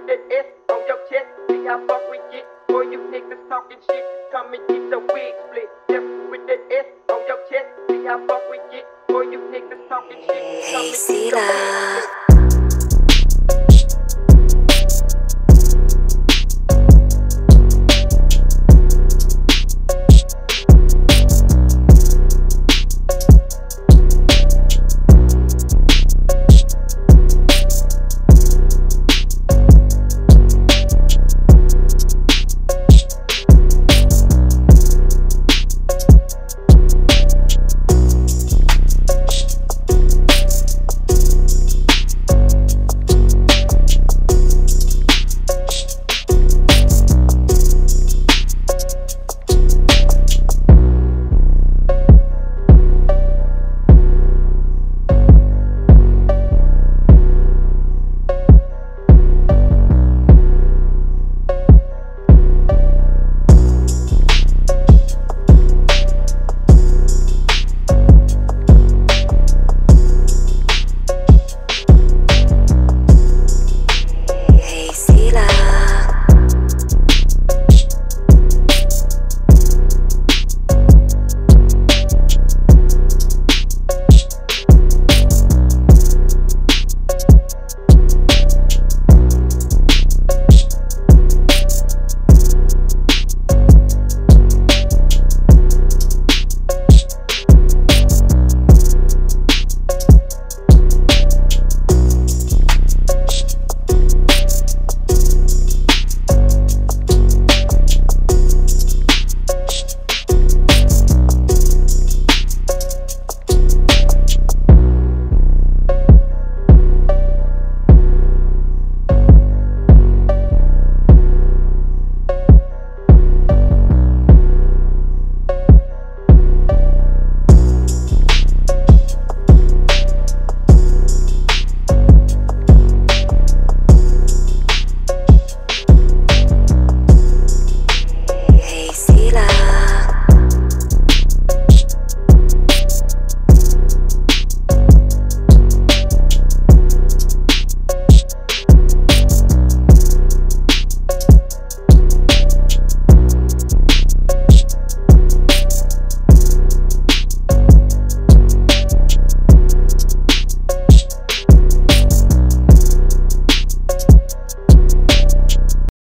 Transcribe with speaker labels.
Speaker 1: with the S on your chest. See how far we get. Boy, you niggas talking shit. Come and get the wig split. F with the S on your chest. See how far we get. Boy, you niggas talking shit. Come and get the wig split.